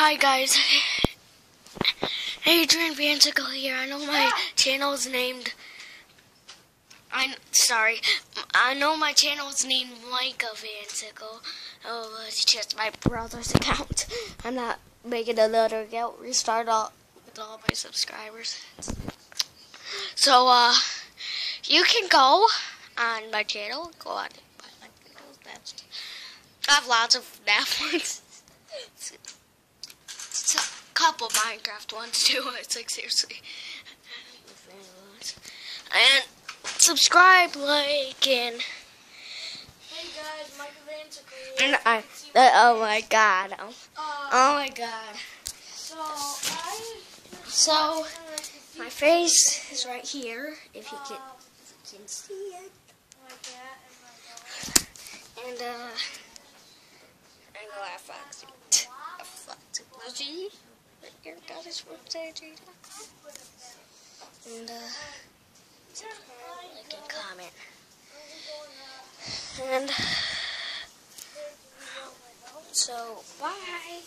Hi guys, Adrian Vansicle here. I know my channel is named. I'm sorry. I know my channel is named Micah Vansicle. Oh, it's just my brother's account. I'm not making another account. Restart all with all my subscribers. So, uh, you can go on my channel. Go on. I have lots of Netflix. Couple Minecraft ones too. It's like seriously. And subscribe, like, and. Hey guys, Michael Vance and I, uh, oh my god. Oh, oh my god. So I. So, my face is right here, if you can, if you can see it. Like that and like that. And, uh, I go at Foxy. Foxy Daughter's birthday, And, uh, like, and comment. And, so, bye.